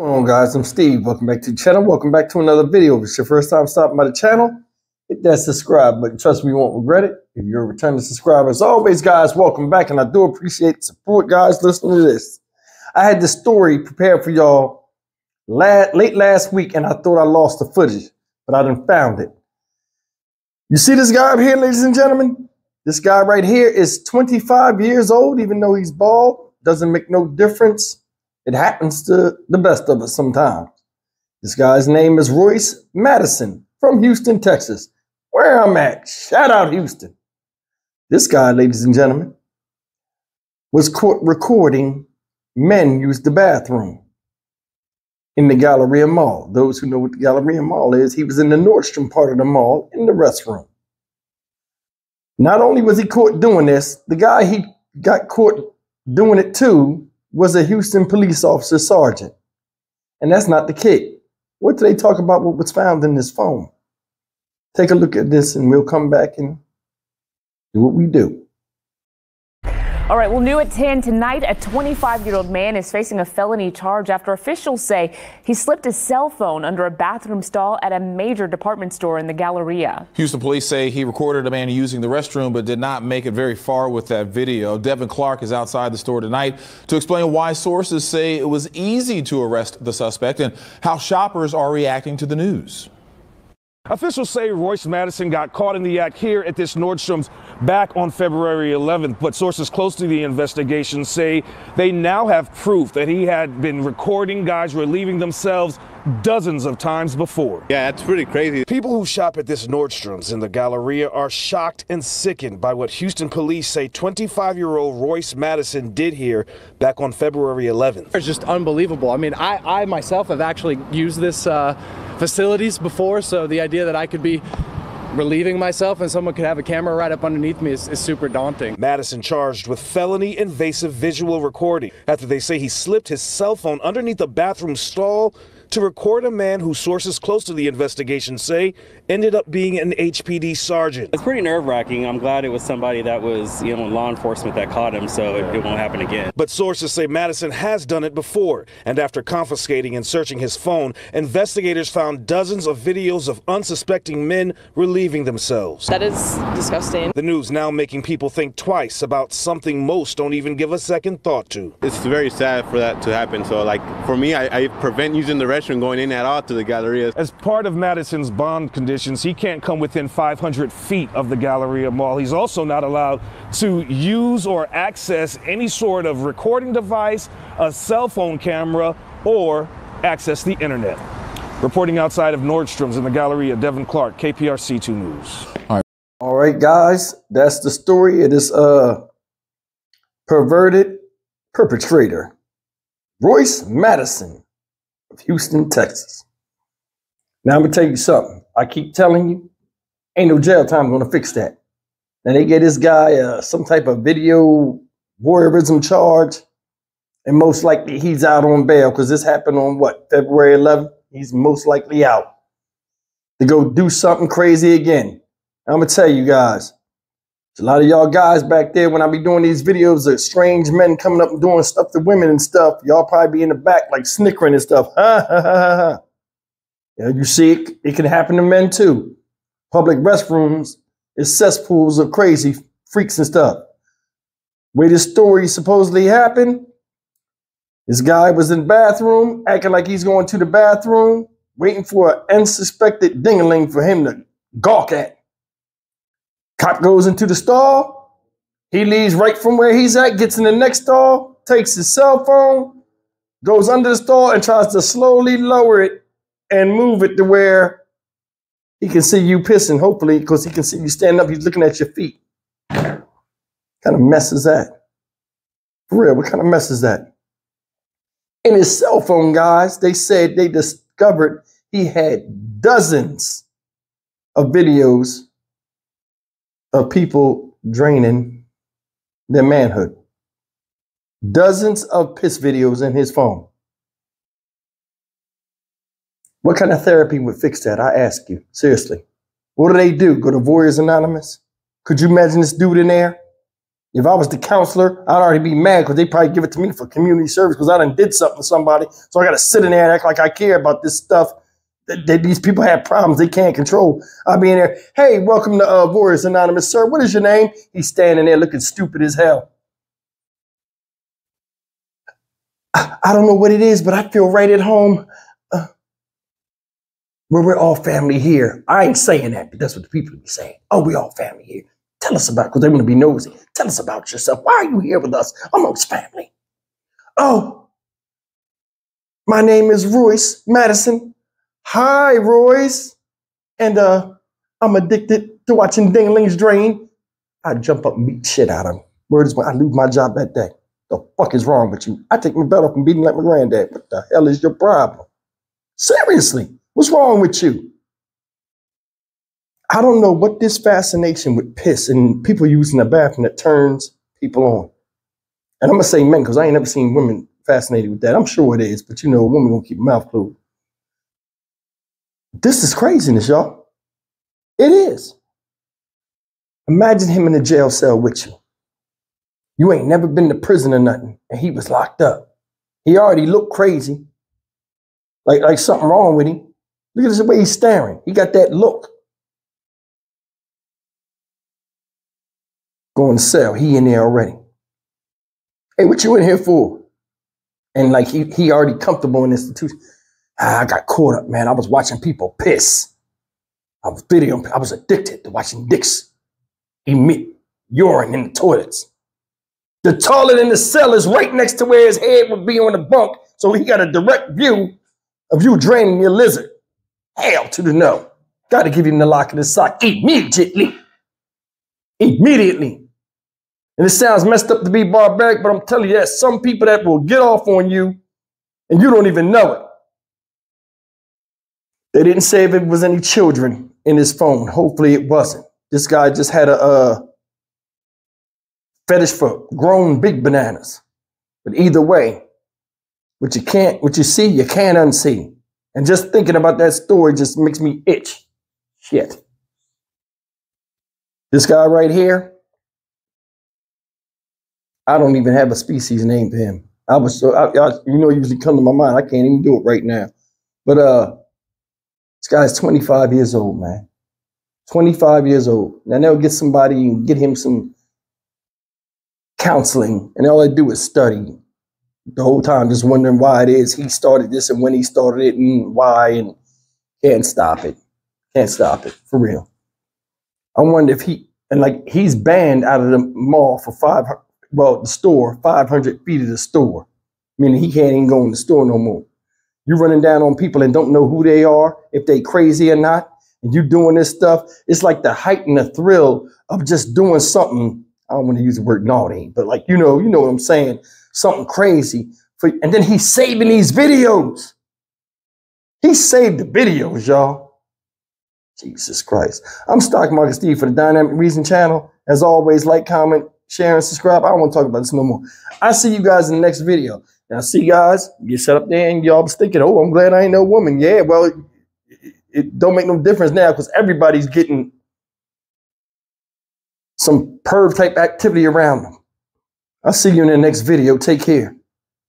What's going on guys? I'm Steve. Welcome back to the channel. Welcome back to another video. If it's your first time stopping by the channel, hit that subscribe button. Trust me, you won't regret it. If you're a returning subscriber, as always, guys, welcome back. And I do appreciate the support, guys. Listen to this. I had this story prepared for y'all late last week, and I thought I lost the footage, but I done found it. You see this guy up here, ladies and gentlemen? This guy right here is 25 years old, even though he's bald. Doesn't make no difference it happens to the best of us sometimes. This guy's name is Royce Madison from Houston, Texas, where I'm at. Shout out Houston. This guy, ladies and gentlemen, was caught recording men use the bathroom in the Galleria Mall. Those who know what the Galleria Mall is, he was in the Nordstrom part of the mall in the restroom. Not only was he caught doing this, the guy he got caught doing it to was a Houston police officer sergeant. And that's not the kick. What do they talk about what was found in this phone? Take a look at this and we'll come back and do what we do. All right, well, new at 10 tonight, a 25 year old man is facing a felony charge after officials say he slipped his cell phone under a bathroom stall at a major department store in the Galleria. Houston police say he recorded a man using the restroom but did not make it very far with that video. Devin Clark is outside the store tonight to explain why sources say it was easy to arrest the suspect and how shoppers are reacting to the news. Officials say Royce Madison got caught in the act here at this Nordstrom's back on February 11th, but sources close to the investigation say they now have proof that he had been recording guys relieving themselves dozens of times before. Yeah, that's pretty crazy. People who shop at this Nordstrom's in the Galleria are shocked and sickened by what Houston police say 25-year-old Royce Madison did here back on February 11th. It's just unbelievable. I mean, I, I myself have actually used this uh, facilities before, so the idea that I could be relieving myself and someone could have a camera right up underneath me is, is, super daunting. Madison charged with felony invasive visual recording after they say he slipped his cell phone underneath a bathroom stall to record a man who sources close to the investigation say ended up being an HPD sergeant. It's pretty nerve wracking. I'm glad it was somebody that was, you know, law enforcement that caught him so it, it won't happen again. But sources say Madison has done it before. And after confiscating and searching his phone, investigators found dozens of videos of unsuspecting men relieving themselves. That is disgusting. The news now making people think twice about something most don't even give a second thought to. It's very sad for that to happen. So, like, for me, I, I prevent using the restroom going in at all to the Galleria. As part of Madison's bond conditions, he can't come within 500 feet of the Galleria Mall. He's also not allowed to use or access any sort of recording device, a cell phone camera, or access the internet. Reporting outside of Nordstrom's in the Galleria, Devin Clark, KPRC 2 News. All right. All right, guys, that's the story. It is a uh, perverted perpetrator, Royce Madison of Houston, Texas. Now I'm gonna tell you something. I keep telling you, ain't no jail time gonna fix that. Now they get this guy uh, some type of video voyeurism charge, and most likely he's out on bail because this happened on what February 11th. He's most likely out to go do something crazy again. I'm gonna tell you guys, a lot of y'all guys back there when I be doing these videos of strange men coming up and doing stuff to women and stuff. Y'all probably be in the back like snickering and stuff. Yeah, you see it, it can happen to men too. Public restrooms is cesspools of crazy freaks and stuff. Where this story supposedly happened, this guy was in the bathroom, acting like he's going to the bathroom, waiting for an unsuspected dingaling for him to gawk at. Cop goes into the stall. He leaves right from where he's at, gets in the next stall, takes his cell phone, goes under the stall, and tries to slowly lower it and move it to where he can see you pissing, hopefully, because he can see you standing up. He's looking at your feet. Kind of mess is that? For real, what kind of mess is that? In his cell phone, guys, they said they discovered he had dozens of videos of people draining their manhood. Dozens of piss videos in his phone. What kind of therapy would fix that? I ask you, seriously. What do they do? Go to Voyeurs Anonymous? Could you imagine this dude in there? If I was the counselor, I'd already be mad because they probably give it to me for community service because I done did something to somebody. So I got to sit in there and act like I care about this stuff that, these people have problems they can't control. I'll be in there, hey, welcome to uh, Voyeurs Anonymous, sir. What is your name? He's standing there looking stupid as hell. I, I don't know what it is, but I feel right at home. Uh, where we're all family here. I ain't saying that, but that's what the people be saying. Oh, we all family here. Tell us about, because they want to be nosy. Tell us about yourself. Why are you here with us amongst family? Oh, my name is Royce Madison. Hi, Royce. And uh, I'm addicted to watching Dinglings drain. I jump up and beat shit out of him. Word is when I lose my job that day. The fuck is wrong with you? I take my belt off and beat him like my granddad. What the hell is your problem? Seriously, what's wrong with you? I don't know what this fascination with piss and people using the bathroom that turns people on. And I'm gonna say men because I ain't never seen women fascinated with that. I'm sure it is, but you know, a woman gonna keep her mouth closed. This is craziness, y'all. It is. Imagine him in a jail cell with you. You ain't never been to prison or nothing, and he was locked up. He already looked crazy, like like something wrong with him. Look at the way he's staring. He got that look. Going to cell. He in there already. Hey, what you in here for? And like he he already comfortable in institution. Ah, I got caught up, man. I was watching people piss. I was video. I was addicted to watching dicks emit urine in the toilets. The toilet in the cell is right next to where his head would be on the bunk, so he got a direct view of you draining your lizard. Hell to the no. Got to give him the lock of the sock immediately. Immediately. And it sounds messed up to be barbaric, but I'm telling you, there's some people that will get off on you and you don't even know it. They didn't say if it was any children in his phone. Hopefully it wasn't. This guy just had a, a fetish for grown big bananas. But either way, what you can't, what you see, you can't unsee. And just thinking about that story just makes me itch. Shit. This guy right here, I don't even have a species name for him. I was so, I, I, you know, usually come to my mind. I can't even do it right now. But uh, this guy's 25 years old, man. 25 years old. Now they'll get somebody and get him some counseling, and all they do is study the whole time, just wondering why it is he started this and when he started it and why, and can't stop it. Can't stop it for real. I wonder if he and like he's banned out of the mall for five. Well, the store, 500 feet of the store, meaning he can't even go in the store no more. You running down on people and don't know who they are, if they crazy or not, and you doing this stuff. It's like the height and the thrill of just doing something. I don't want to use the word naughty, but like you know, you know what I'm saying, something crazy. For, and then he's saving these videos. He saved the videos, y'all. Jesus Christ. I'm Stock Market Steve for the Dynamic Reason channel. As always, like, comment, share, and subscribe. I don't want to talk about this no more. I see you guys in the next video. Now, see, guys, you set up there and y'all thinking, oh, I'm glad I ain't no woman. Yeah, well, it, it don't make no difference now because everybody's getting some perv type activity around them. I'll see you in the next video. Take care.